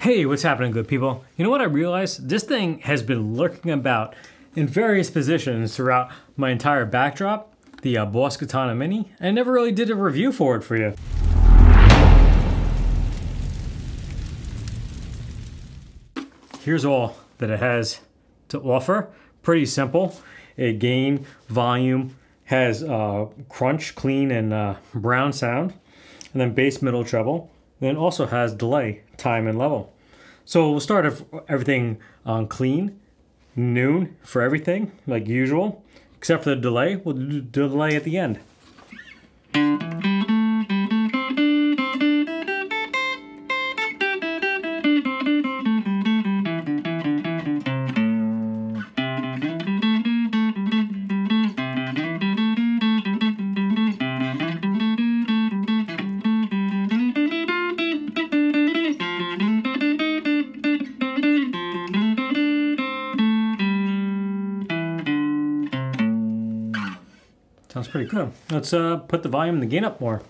Hey, what's happening, good people? You know what I realized? This thing has been lurking about in various positions throughout my entire backdrop, the uh, Boss Katana Mini. I never really did a review for it for you. Here's all that it has to offer. Pretty simple. A gain, volume, has uh, crunch, clean, and uh, brown sound, and then bass, middle, treble. Then also has delay, time, and level. So we'll start everything on clean, noon for everything, like usual, except for the delay. We'll do the delay at the end. Pretty good. Let's uh, put the volume and the gain up more.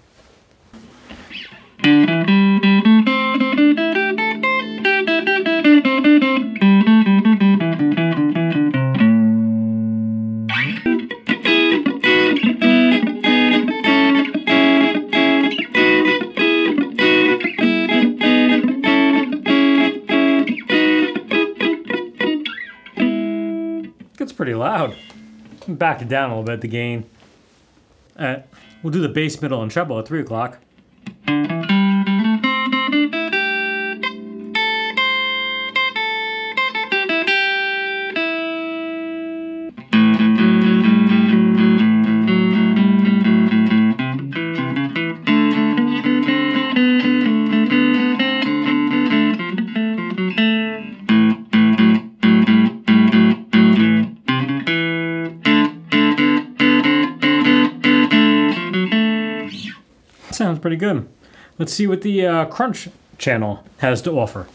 Gets pretty loud. Back it down a little bit, the gain at, we'll do the bass, middle, and treble at 3 o'clock. Sounds pretty good. Let's see what the uh, Crunch channel has to offer.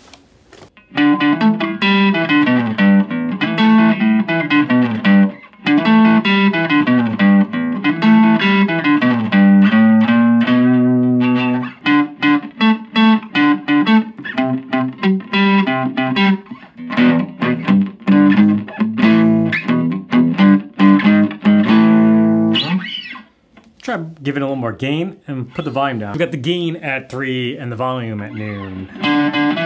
Try it a little more gain and put the volume down. We got the gain at 3 and the volume at noon.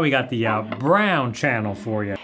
Now we got the uh, brown channel for you.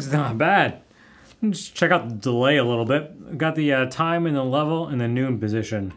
Thing's not bad. Just check out the delay a little bit. Got the uh, time and the level and the noon position.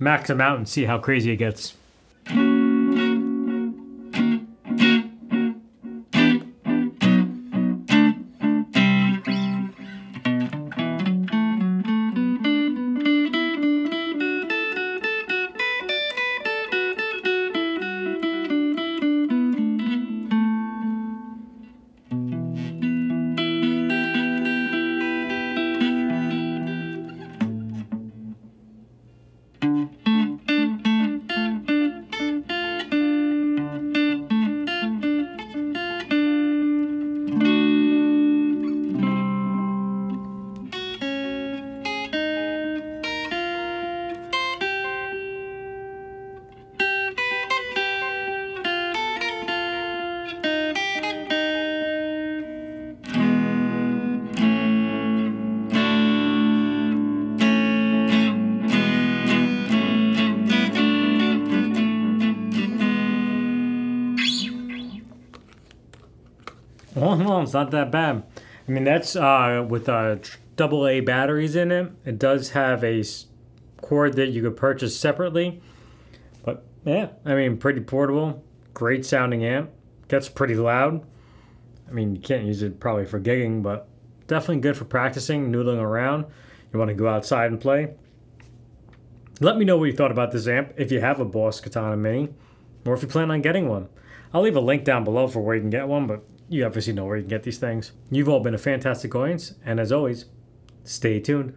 Max them out and see how crazy it gets. Mm-hmm. Oh no, it's not that bad. I mean, that's uh, with uh, double A batteries in it. It does have a cord that you could purchase separately. But yeah, I mean, pretty portable. Great sounding amp. Gets pretty loud. I mean, you can't use it probably for gigging, but definitely good for practicing, noodling around. You want to go outside and play. Let me know what you thought about this amp if you have a Boss Katana Mini, or if you plan on getting one. I'll leave a link down below for where you can get one, but you obviously know where you can get these things. You've all been a fantastic audience, and as always, stay tuned.